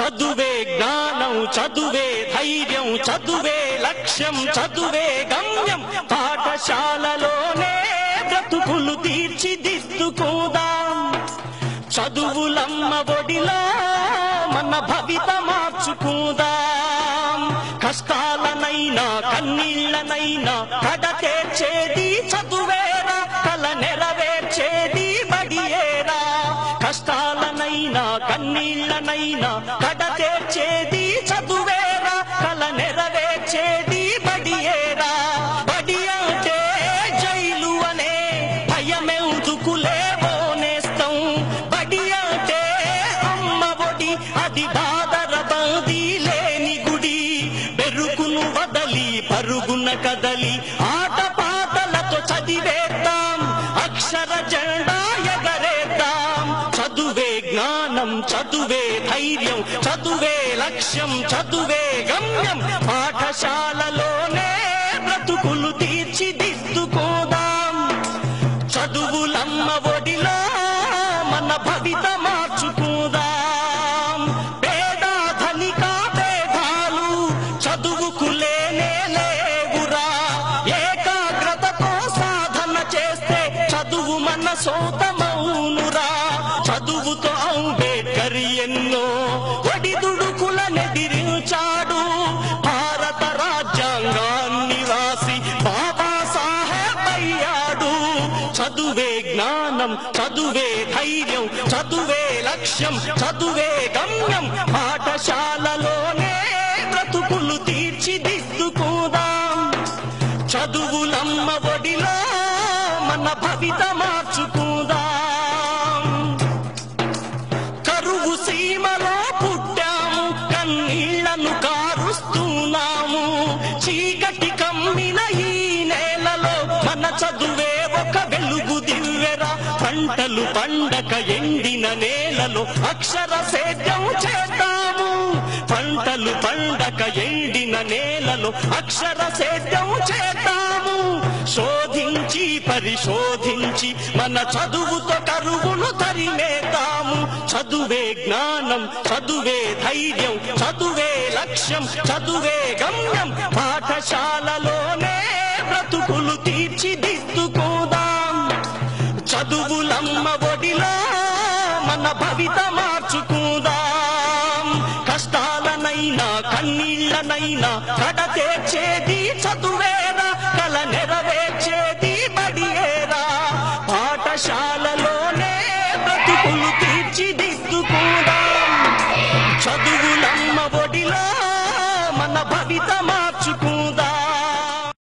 చదువే జ్ఞానం చదువే ధైర్యం చదువే లక్ష్యం చదువే గమ్యం. పాఠశాలలోనే బ్రతుకులు తీర్చిదిద్దుకుందాం. చదువులమ్మ ఒడిలో మన భవిత మార్చుకుందాం. కష్టాలనైనా కన్నీళ్ళనైనా కడ తీర్చేది చదువే కన్నీళ్ళనైనా కడ తెచ్చేది చదువేరా కల నెరవేర్చేది బడియేరా. బడి అంటే జైలు అనే భయమెందుకులే బోనేస్తాం బడి అంటే అమ్మ ఒడి అది బాధర బంది లేని గుడి. బెరుకును వదలి పరుగున కదలి ఆట చదువే జ్ఞానం చదువే ధైర్యం చదువే లక్ష్యం చదువే గమ్యం. పాఠశాలలోనే బ్రతుకులు తీర్చిదిద్దుకోదాం. చదువులమ్మ ఒడిలో మన భవిత మార్చుకుందాం. పేద ధనిక భేదాలు చదువుకు లేవురా. ఏకాగ్రతతో సాధన చేస్తే చదువు మన సోతం చదువుతో అంబేద్కర్ ఎన్నో ఒడిదుడుకుల నెదిరించాడు. భారత రాజ్యాంగాన్ని రాసి బాబా సాహెబ్ అయ్యాడు. చదువే జ్ఞానం చదువే ధైర్యం చదువే లక్ష్యం చదువే గమ్యం. పాఠశాలలోనే బ్రతుకులు తీర్చిదిద్దుకుందాం. చదువులమ్మ ఒడిలో మన భవిత మార్చుకుందాం. కన్నీళ్ళను కారుస్తున్నాము. చీకటి కమ్మిన ఈ నేలలో మన చదువే ఒక వెలుగు దివ్వెరా పంటలు పండక ఎండిన నేలలో అక్షర సేద్యం చేద్దాము. పంటలు పండక ఎండిన నేలలో అక్షర సేద్యం చేద్దాము. శోధించి పరిశోధించి మన చదువుతో కరువును తరిమేద్దాం. చదువే జ్ఞానం చదువే ధైర్యం చదువే లక్ష్యం చదువే గమ్యం. పాఠశాలలోనే బ్రతుకులు తీర్చిదిద్దుకోదాం. చదువులమ్మ ఒడిలో మన భవిత మార్చుకుందాం. కష్టాలనైనా కన్నీళ్ళనైనా కడ తీర్చేది చదువేరా కల నెరవేర్చేది చదువులమ్మ ఒడిలో మన భవితమా?